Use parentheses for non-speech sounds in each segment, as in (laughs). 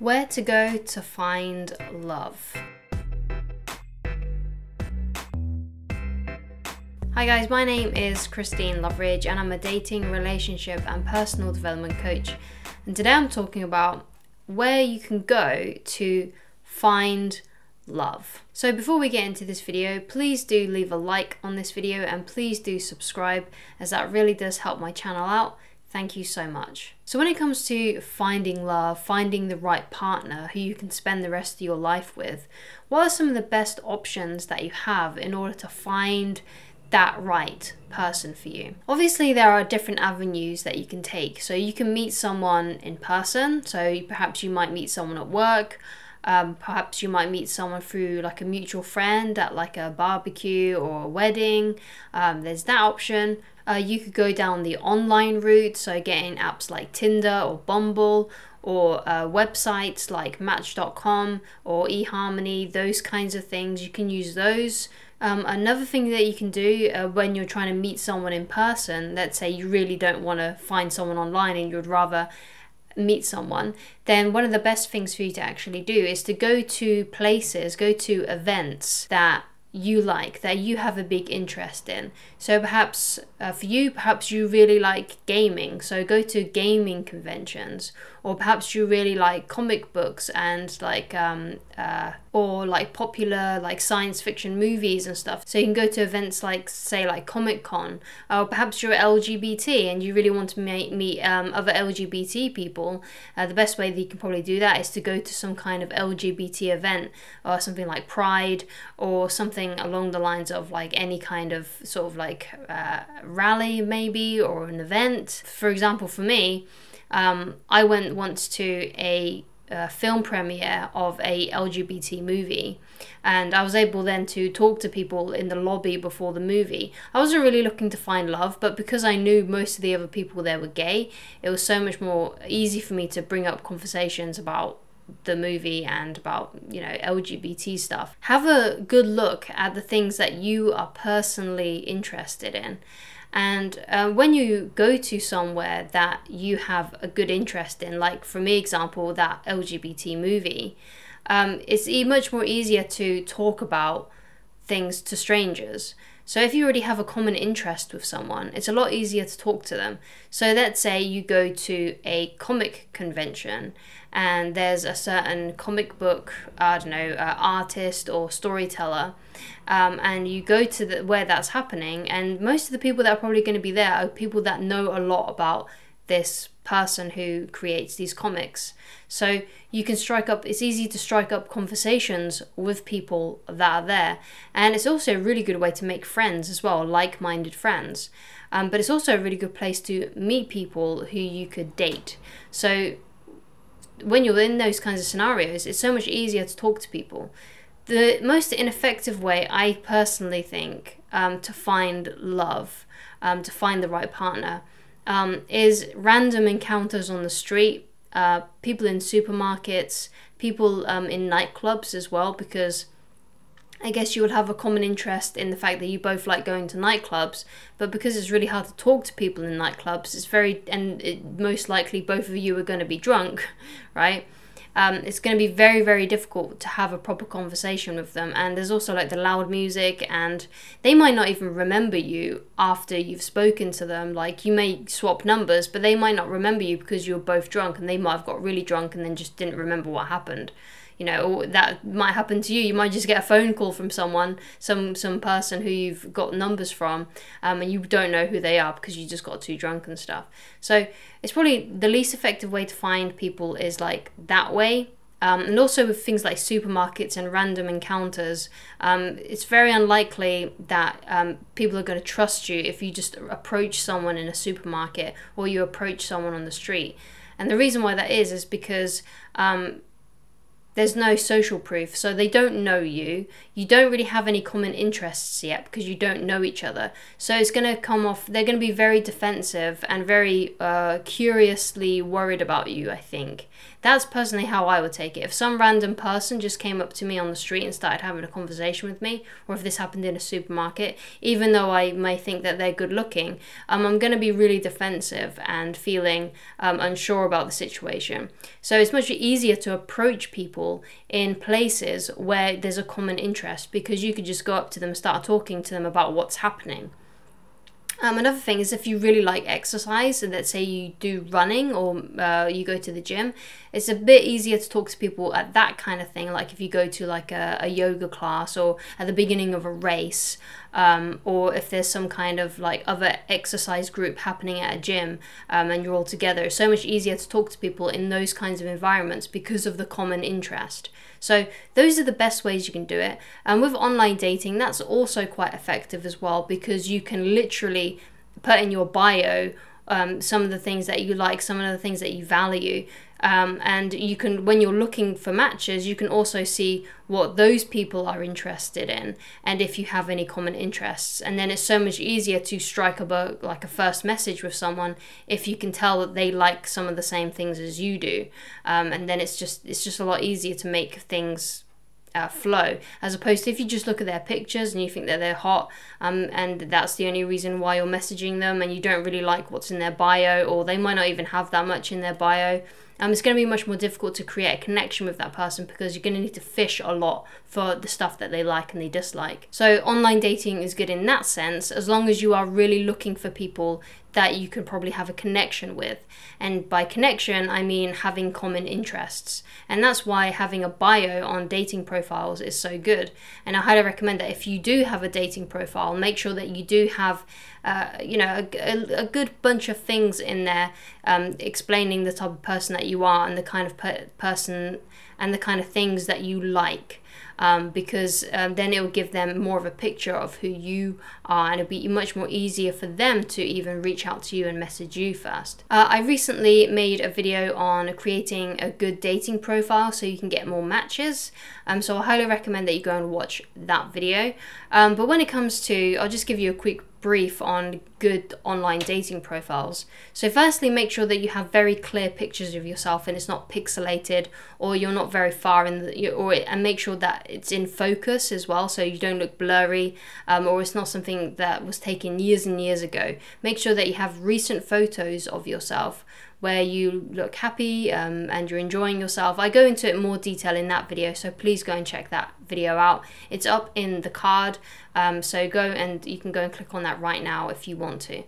Where to go to find love. Hi guys, my name is Christine Loveridge and I'm a dating, relationship and personal development coach. And today I'm talking about where you can go to find love. So before we get into this video, please do leave a like on this video and please do subscribe as that really does help my channel out. Thank you so much. So, when it comes to finding love, finding the right partner who you can spend the rest of your life with, what are some of the best options that you have in order to find that right person for you. Obviously, there are different avenues that you can take. So, you can meet someone in person. So, perhaps you might meet someone at work. Um, perhaps you might meet someone through like a mutual friend at like a barbecue or a wedding. Um, there's that option. Uh, you could go down the online route, so getting apps like Tinder or Bumble or uh, websites like Match.com or eHarmony, those kinds of things. You can use those. Um, another thing that you can do uh, when you're trying to meet someone in person, let's say you really don't want to find someone online and you'd rather meet someone, then one of the best things for you to actually do is to go to places, go to events that you like, that you have a big interest in. So perhaps uh, for you, perhaps you really like gaming, so go to gaming conventions, or perhaps you really like comic books and like um, uh, or like popular like science fiction movies and stuff. So you can go to events like say like Comic Con, or perhaps you're LGBT and you really want to meet, meet um, other LGBT people. Uh, the best way that you can probably do that is to go to some kind of LGBT event or something like Pride or something along the lines of like any kind of sort of like uh, rally maybe or an event. For example, for me. Um, I went once to a film premiere of a LGBT movie, and I was able then to talk to people in the lobby before the movie. I wasn't really looking to find love, but because I knew most of the other people there were gay, it was so much more easy for me to bring up conversations about the movie and about you know LGBT stuff. Have a good look at the things that you are personally interested in and uh, when you go to somewhere that you have a good interest in, like for me, example, that LGBT movie, um, it's much more easier to talk about things to strangers. So if you already have a common interest with someone, it's a lot easier to talk to them. So let's say you go to a comic convention and there's a certain comic book, I don't know, uh, artist or storyteller, um, and you go to the, where that's happening, and most of the people that are probably going to be there are people that know a lot about this person who creates these comics. So you can strike up, it's easy to strike up conversations with people that are there. And it's also a really good way to make friends as well, like minded friends. Um, but it's also a really good place to meet people who you could date. So when you're in those kinds of scenarios, it's so much easier to talk to people. The most ineffective way, I personally think, um, to find love, um, to find the right partner, um, is random encounters on the street, uh, people in supermarkets, people um, in nightclubs as well, because I guess you would have a common interest in the fact that you both like going to nightclubs, but because it's really hard to talk to people in nightclubs, it's very, and it, most likely both of you are going to be drunk, (laughs) right? Um, it's going to be very, very difficult to have a proper conversation with them. And there's also like the loud music, and they might not even remember you after you've spoken to them. Like you may swap numbers, but they might not remember you because you were both drunk, and they might have got really drunk and then just didn't remember what happened you know that might happen to you. You might just get a phone call from someone some some person who you've got numbers from um, and you don't know who they are because you just got too drunk and stuff. So it's probably the least effective way to find people is like that way. Um, and also with things like supermarkets and random encounters, um, it's very unlikely that um, people are going to trust you if you just approach someone in a supermarket or you approach someone on the street. And the reason why that is is because um, there's no social proof so they don't know you you don't really have any common interests yet because you don't know each other so it's going to come off they're going to be very defensive and very uh, curiously worried about you i think that's personally how I would take it. If some random person just came up to me on the street and started having a conversation with me, or if this happened in a supermarket, even though I may think that they're good looking, um, I'm going to be really defensive and feeling um, unsure about the situation. So it's much easier to approach people in places where there's a common interest because you could just go up to them, start talking to them about what's happening. Um, another thing is if you really like exercise, and let's say you do running or uh, you go to the gym, it's a bit easier to talk to people at that kind of thing. Like if you go to like a, a yoga class or at the beginning of a race, um, or if there's some kind of like other exercise group happening at a gym um, and you're all together, it's so much easier to talk to people in those kinds of environments because of the common interest. So those are the best ways you can do it. And with online dating, that's also quite effective as well because you can literally put in your bio um, some of the things that you like, some of the things that you value. Um, and you can, when you're looking for matches, you can also see what those people are interested in and if you have any common interests. And then it's so much easier to strike a like a first message with someone if you can tell that they like some of the same things as you do. Um, and then it's just it's just a lot easier to make things uh, flow as opposed to if you just look at their pictures and you think that they're hot um, and that's the only reason why you're messaging them and you don't really like what's in their bio or they might not even have that much in their bio um, it's going to be much more difficult to create a connection with that person because you're going to need to fish a lot for the stuff that they like and they dislike. So, online dating is good in that sense as long as you are really looking for people that you can probably have a connection with. And by connection, I mean having common interests. And that's why having a bio on dating profiles is so good. And I highly recommend that if you do have a dating profile, make sure that you do have, uh, you know, a, a, a, good bunch of things in there um, explaining the type of person that you are and the kind of per- person and the kind of things that you like um, because um, then it will give them more of a picture of who you are and it'll be much more easier for them to even reach out to you and message you first. Uh, I recently made a video on creating a good dating profile so you can get more matches. Um, so I highly recommend that you go and watch that video. Um, but when it comes to, I'll just give you a quick brief on good online dating profiles. So, firstly, make sure that you have very clear pictures of yourself and it's not pixelated or you're not very far in the, or and make sure that it's in focus as well, so you don't look blurry um, or it's not something that was taken years and years ago. Make sure that you have recent photos of yourself where you look happy um, and you're enjoying yourself. I go into it more detail in that video, so please go and check that video out. It's up in the card, um, so go and you can go and click on that right now if you want to.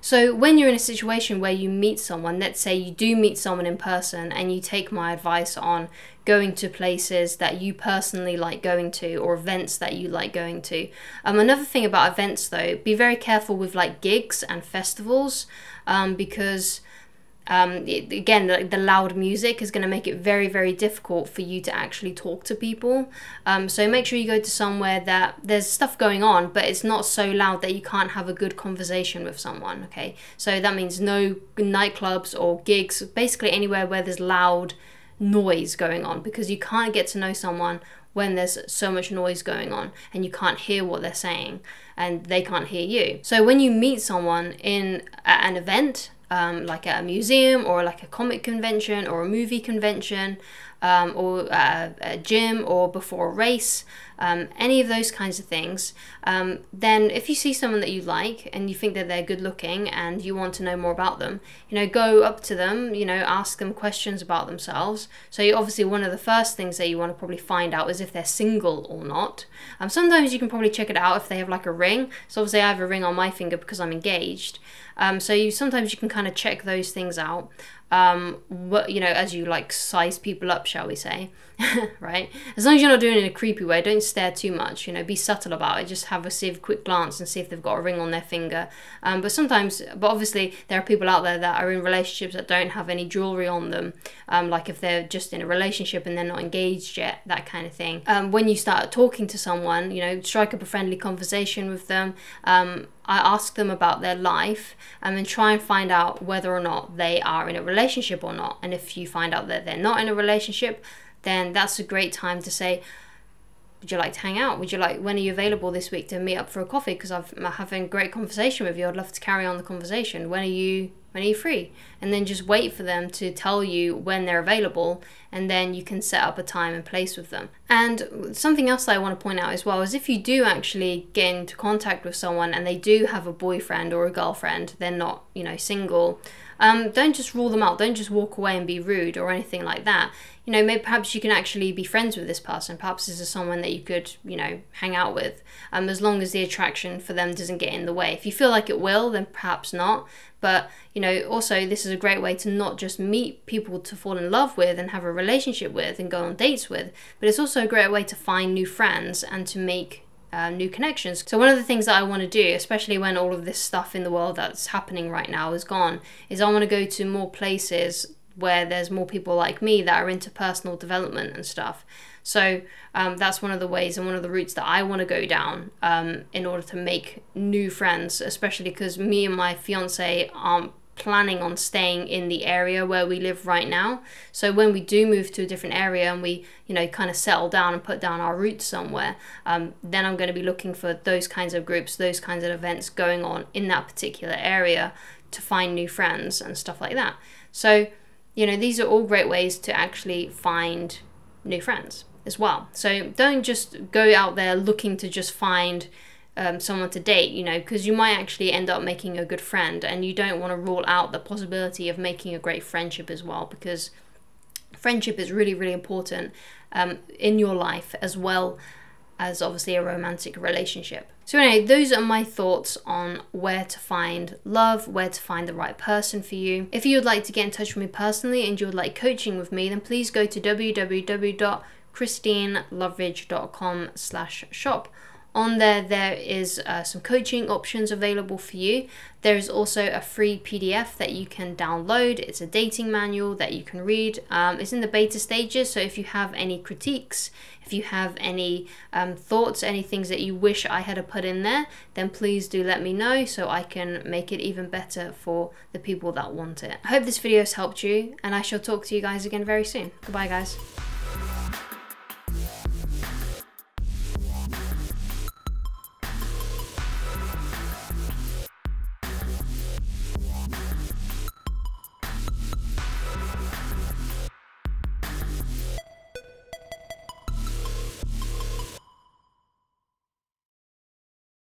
So, when you're in a situation where you meet someone, let's say you do meet someone in person and you take my advice on going to places that you personally like going to or events that you like going to. Um, another thing about events though, be very careful with like gigs and festivals um, because um, it, again, the, the, loud music is going to make it very, very difficult for you to actually talk to people. Um, so make sure you go to somewhere that there's stuff going on, but it's not so loud that you can't have a good conversation with someone. Okay, so that means no nightclubs or gigs, basically anywhere where there's loud noise going on, because you can't get to know someone when there's so much noise going on and you can't hear what they're saying and they can't hear you. So when you meet someone in an event um, like at a museum or like a comic convention or a movie convention um, or a, a, gym or before a race, um, any of those kinds of things, um, then if you see someone that you like and you think that they're good looking and you want to know more about them, you know, go up to them, you know, ask them questions about themselves. So you, obviously one of the first things that you want to probably find out is if they're single or not. Um, sometimes you can probably check it out if they have like a ring. So obviously I have a ring on my finger because I'm engaged. Um, so you sometimes you can kind of check those things out um, what you know, as you like size people up, shall we say, (laughs) right? As long as you're not doing it in a creepy way, don't stare too much. You know, be subtle about it. Just have a see quick glance and see if they've got a ring on their finger. Um, but sometimes, but obviously, there are people out there that are in relationships that don't have any jewelry on them. Um, like if they're just in a relationship and they're not engaged yet, that kind of thing. Um, when you start talking to someone, you know, strike up a friendly conversation with them. Um, I ask them about their life and then try and find out whether or not they are in a relationship or not. And if you find out that they're not in a relationship, then that's a great time to say, would you like to hang out? Would you like, when are you available this week to meet up for a coffee? Because I'm having a great conversation with you. I'd love to carry on the conversation. When are you, when are you free? And then just wait for them to tell you when they're available. And then you can set up a time and place with them. And something else I want to point out as well is if you do actually get into contact with someone and they do have a boyfriend or a girlfriend, they're not, you know, single um, don't just rule them out. Don't just walk away and be rude or anything like that. You know, maybe perhaps you can actually be friends with this person. Perhaps this is someone that you could, you know, hang out with. Um, as long as the attraction for them doesn't get in the way. If you feel like it will, then perhaps not. But you know, also this is a great way to not just meet people to fall in love with and have a relationship with and go on dates with, but it's also a great way to find new friends and to make uh, new connections. So one of the things that I want to do, especially when all of this stuff in the world that's happening right now is gone, is I want to go to more places where there's more people like me that are into personal development and stuff. So um, that's one of the ways and one of the routes that I want to go down um, in order to make new friends, especially because me and my fiance aren't planning on staying in the area where we live right now. So when we do move to a different area and we, you know, kind of settle down and put down our roots somewhere, um, then I'm going to be looking for those kinds of groups, those kinds of events going on in that particular area to find new friends and stuff like that. So, you know, these are all great ways to actually find new friends as well. So don't just go out there looking to just find um, someone to date, you know, because you might actually end up making a good friend, and you don't want to rule out the possibility of making a great friendship as well, because friendship is really, really important um, in your life as well as obviously a romantic relationship. So, anyway, those are my thoughts on where to find love, where to find the right person for you. If you would like to get in touch with me personally and you would like coaching with me, then please go to www.christineloveridge.com slash shop on there, there is uh, some coaching options available for you. There is also a free PDF that you can download. It's a dating manual that you can read. Um, it's in the beta stages, so if you have any critiques, if you have any um, thoughts, any things that you wish I had put in there, then please do let me know so I can make it even better for the people that want it. I hope this video has helped you, and I shall talk to you guys again very soon. Goodbye, guys.